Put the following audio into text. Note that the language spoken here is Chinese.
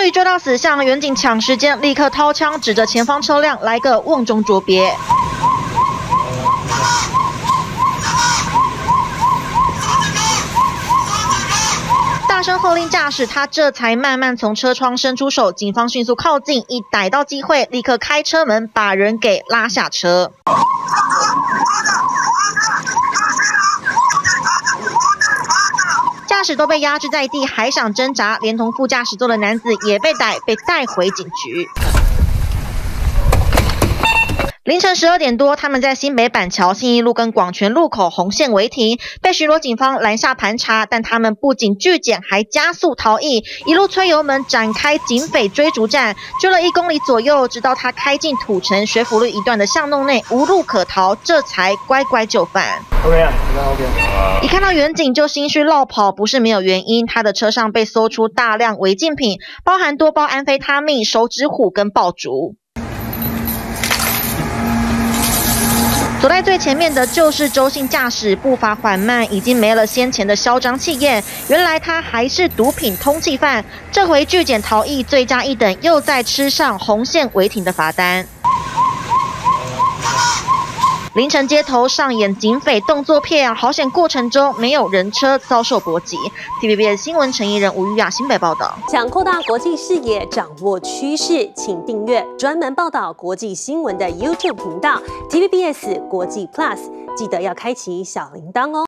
终于追到死巷，远警抢时间，立刻掏枪指着前方车辆来个瓮中捉鳖。大声喝令驾驶，他这才慢慢从车窗伸出手。警方迅速靠近，一逮到机会，立刻开车门把人给拉下车。驾驶都被压制在地，还想挣扎，连同副驾驶座的男子也被逮，被带回警局。凌晨十二点多，他们在新北板桥信义路跟广泉路口红线违停，被巡逻警方拦下盘查，但他们不仅拒检，还加速逃逸，一路催油门展开警匪追逐战，追了一公里左右，直到他开进土城学府路一段的巷弄内，无路可逃，这才乖乖就范。OK 啊，OK。一看到远景就心虚落跑，不是没有原因，他的车上被搜出大量违禁品，包含多包安非他命、手指虎跟爆竹。走在最前面的就是周姓驾驶，步伐缓慢，已经没了先前的嚣张气焰。原来他还是毒品通缉犯，这回拒检逃逸，罪加一等，又再吃上红线违停的罚单。凌晨街头上演警匪动作片，好险过程中没有人车遭受波及。TVB 新闻陈怡人、吴玉雅新北报道。想扩大国际视野，掌握趋势，请订阅专门报道国际新闻的 YouTube 频道 TVBS 国际 Plus，记得要开启小铃铛哦。